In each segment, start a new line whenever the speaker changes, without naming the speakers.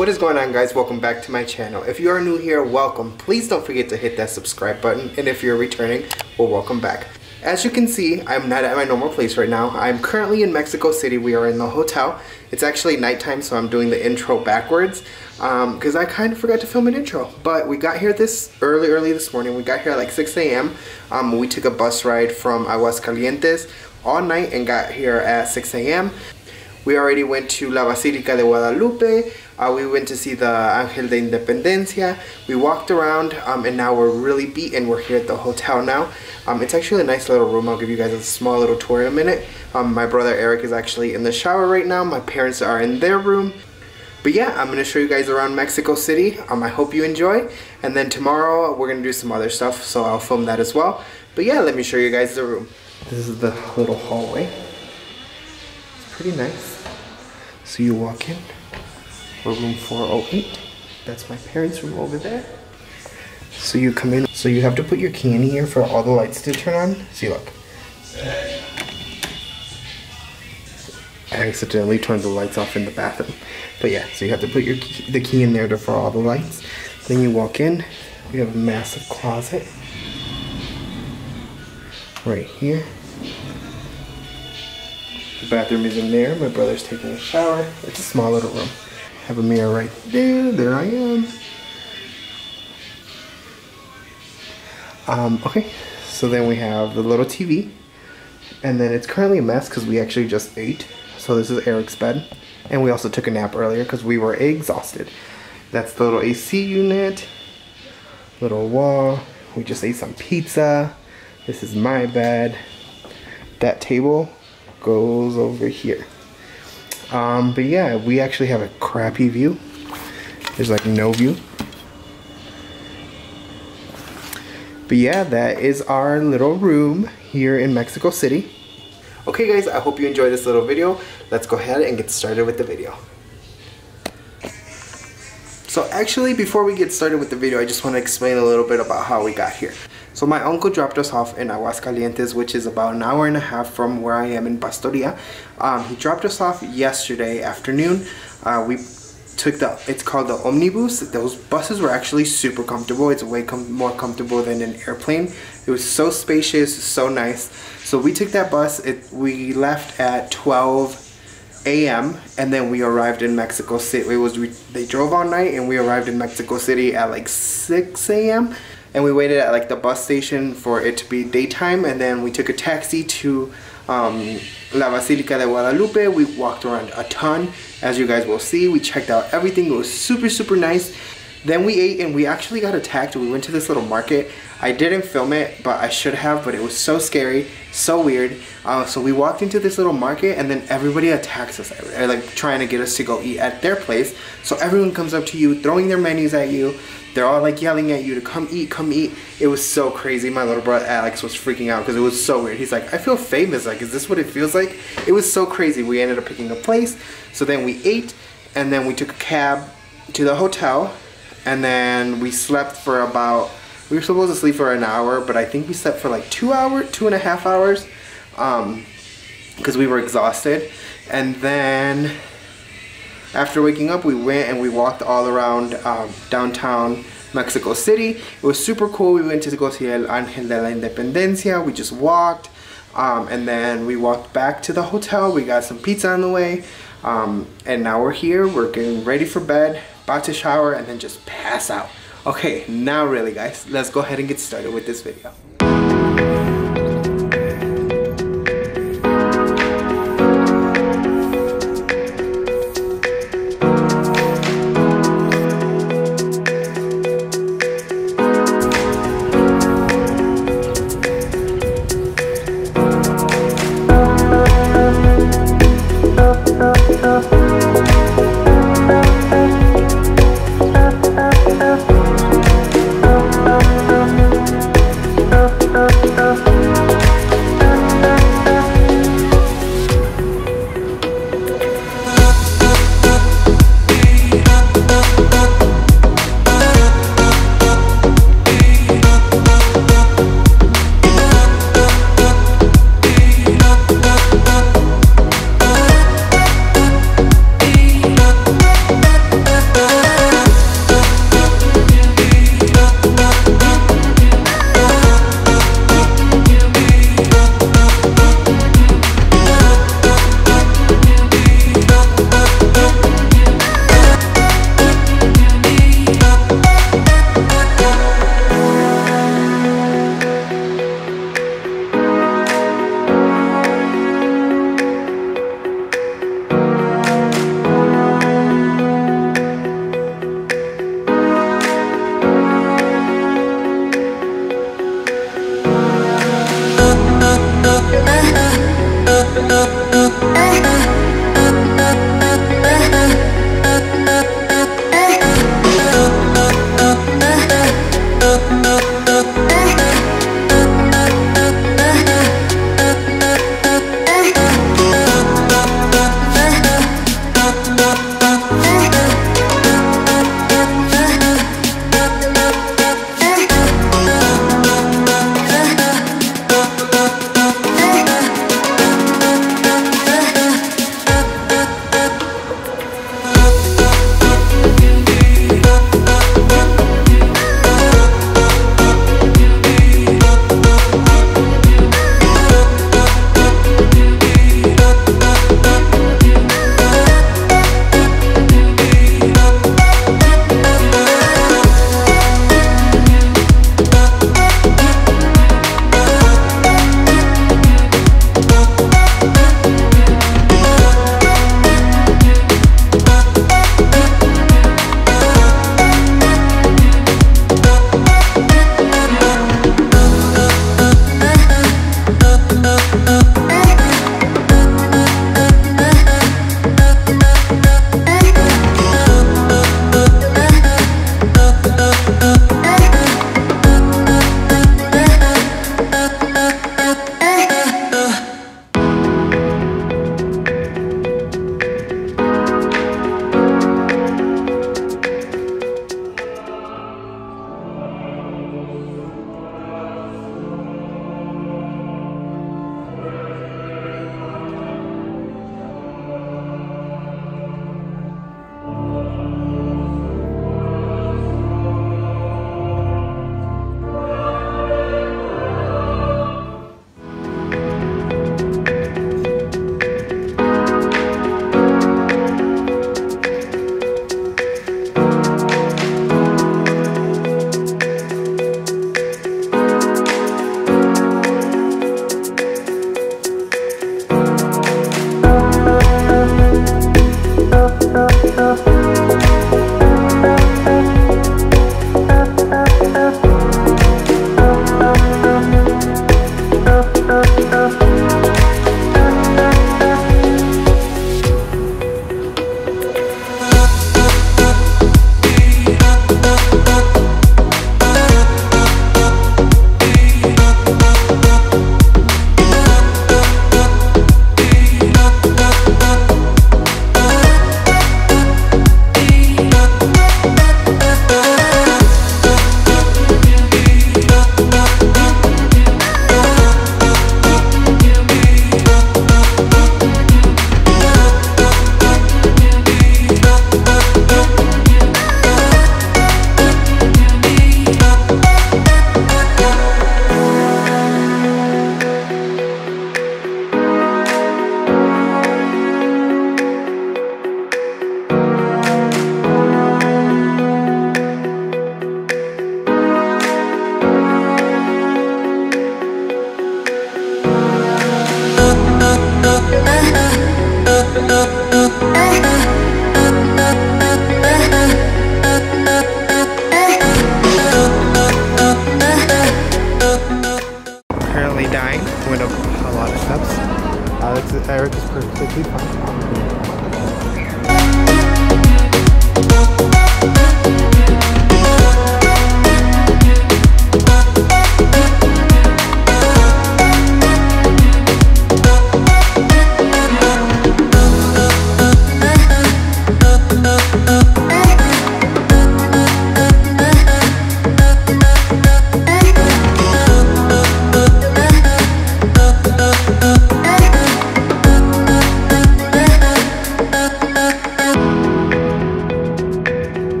What is going on guys? Welcome back to my channel. If you are new here, welcome. Please don't forget to hit that subscribe button and if you're returning, well welcome back. As you can see, I'm not at my normal place right now. I'm currently in Mexico City. We are in the hotel. It's actually nighttime, so I'm doing the intro backwards because um, I kind of forgot to film an intro. But we got here this early, early this morning. We got here at like 6 a.m. Um, we took a bus ride from Aguascalientes all night and got here at 6 a.m. We already went to La Basilica de Guadalupe. Uh, we went to see the Angel de Independencia. We walked around um, and now we're really beaten. We're here at the hotel now. Um, it's actually a nice little room. I'll give you guys a small little tour in a minute. Um, my brother Eric is actually in the shower right now. My parents are in their room. But yeah, I'm going to show you guys around Mexico City. Um, I hope you enjoy. And then tomorrow we're going to do some other stuff, so I'll film that as well. But yeah, let me show you guys the room. This is the little hallway. It's pretty nice. So you walk in, we're room 408. That's my parents' room over there. So you come in, so you have to put your key in here for all the lights to turn on. See, look. I accidentally turned the lights off in the bathroom. But yeah, so you have to put your key, the key in there to, for all the lights. Then you walk in, we have a massive closet. Right here. The bathroom is in there. My brother's taking a shower. It's a small little room. Have a mirror right there. There I am. Um, okay, so then we have the little TV. And then it's currently a mess because we actually just ate. So this is Eric's bed. And we also took a nap earlier because we were exhausted. That's the little AC unit. Little wall. We just ate some pizza. This is my bed. That table goes over here. Um, but yeah, we actually have a crappy view. There's like no view. But yeah, that is our little room here in Mexico City. Okay guys, I hope you enjoyed this little video. Let's go ahead and get started with the video. So actually, before we get started with the video, I just want to explain a little bit about how we got here. So my uncle dropped us off in Aguascalientes, which is about an hour and a half from where I am in Pastoria. Um, he dropped us off yesterday afternoon. Uh, we took the, it's called the Omnibus. Those buses were actually super comfortable. It's way com more comfortable than an airplane. It was so spacious, so nice. So we took that bus. It, we left at 12 a.m. and then we arrived in Mexico City. It was we, they drove all night and we arrived in Mexico City at like 6 a.m. and we waited at like the bus station for it to be daytime and then we took a taxi to um, La Basilica de Guadalupe. We walked around a ton as you guys will see. We checked out everything. It was super super nice. Then we ate and we actually got attacked. We went to this little market. I didn't film it, but I should have, but it was so scary, so weird. Uh, so we walked into this little market and then everybody attacks us. Like trying to get us to go eat at their place. So everyone comes up to you, throwing their menus at you. They're all like yelling at you to come eat, come eat. It was so crazy. My little brother Alex was freaking out because it was so weird. He's like, I feel famous. Like, is this what it feels like? It was so crazy. We ended up picking a place. So then we ate and then we took a cab to the hotel and then we slept for about we were supposed to sleep for an hour but i think we slept for like two hours two and a half hours um because we were exhausted. And then after waking up we went and we walked all around um, downtown mexico city. It was super cool. We went to go see el angel de la independencia. We just walked um, and then we walked back to the hotel. We got some pizza on the way um, and now we're here. We're getting ready for bed about to shower and then just pass out. Okay, now really guys, let's go ahead and get started with this video.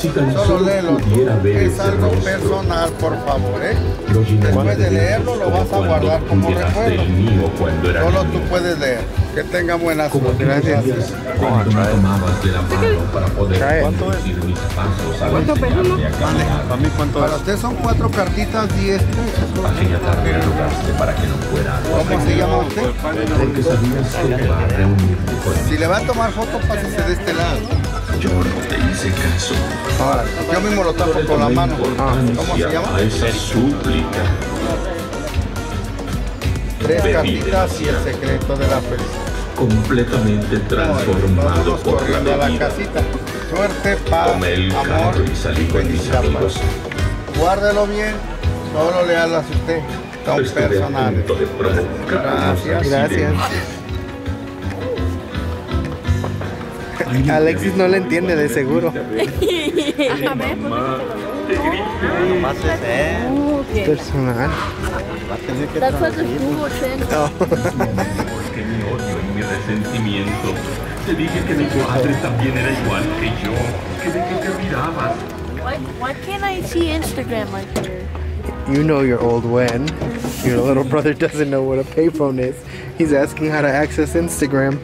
Si tan
Solo
solo
léelo
ver
Es
ese
algo
rostro.
personal, por favor, ¿eh? Después de leerlo, lo vas a guardar como recuerdo.
el mío cuando era
Solo
niño.
tú puedes leer. Que tenga buena
Como
suerte. Gracias.
cuando me tomabas de la mano para poder conducir mis pasos caminar.
Para mí, ¿cuánto
Para usted son cuatro cartitas, 10 pesos.
Aquella tarde me rogaste para que no fuera a tu
¿Cómo se llama usted?
Porque sabías que iba a reunirme con
Si le va a tomar foto, pásese de este lado.
Yo no te hice caso.
Ahora, yo mismo lo tapo con la mano.
Ah,
¿Cómo se llama?
A esa súplica.
Tres cartitas y el secreto de la felicidad.
completamente transformado
Vámonos
por la
corriendo a la
bebida.
casita. Suerte, paz,
Tomé el
amor
carro y salí con mis amigos.
Guárdelo bien, solo le hablas a usted. Son personales. Gracias.
Gracias. Alexis no le entiende de seguro.
Mamá, te
es
Personal.
Va a tener que
That's what the
traducir.
Google Translate.
Oh.
Mi odio y mi resentimiento. Te dije que mi padre también era igual que yo. Que de que te mirabas.
Why, why can't I see Instagram like there?
You know you're old when your little brother doesn't know what a payphone is. He's asking how to access Instagram.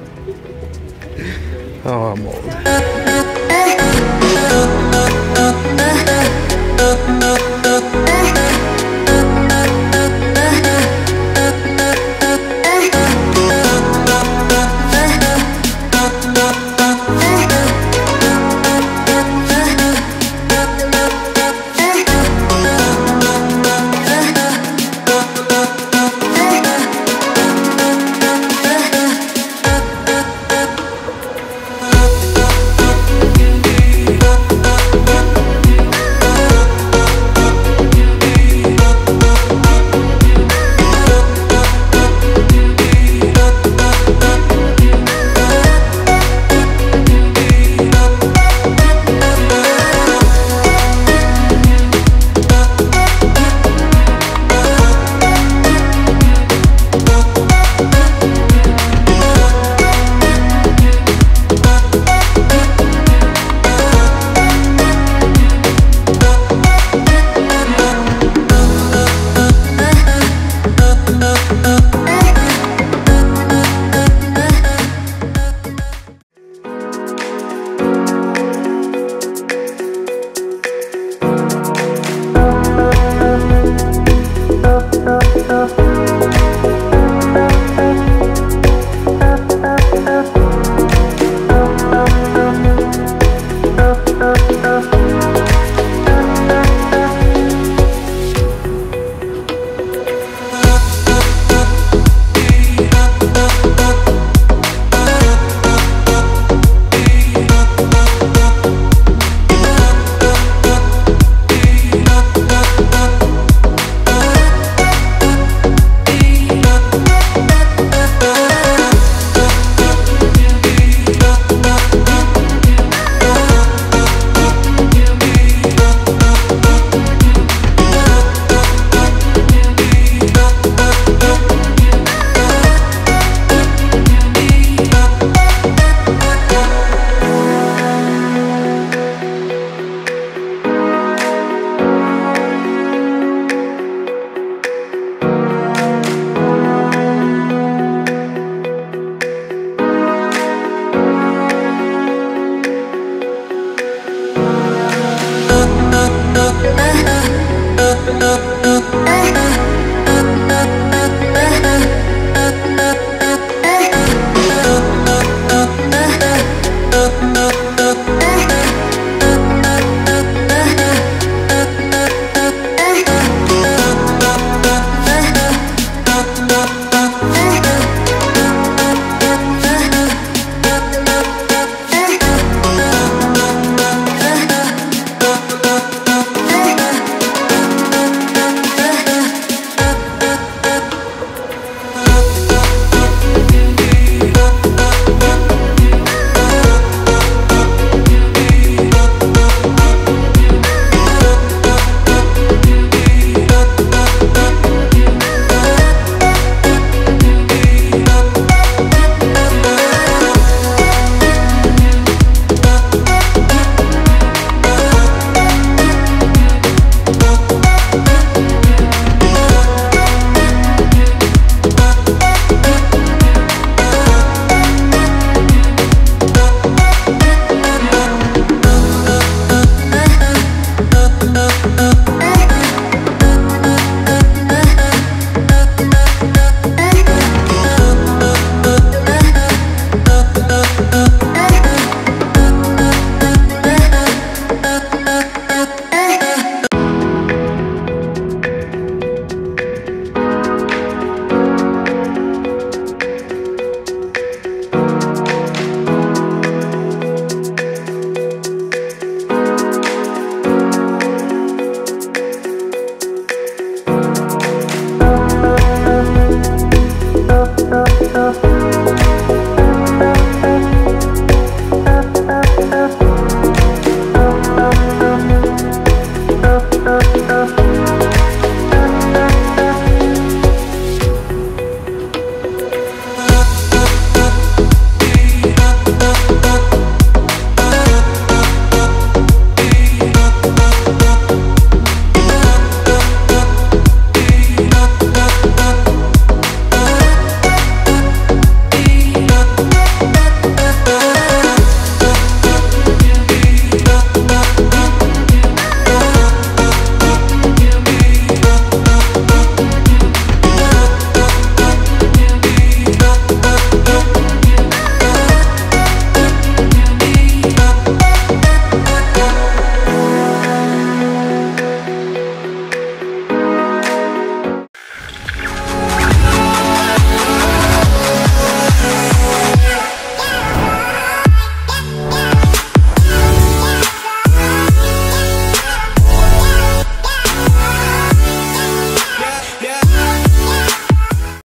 Oh, I'm old.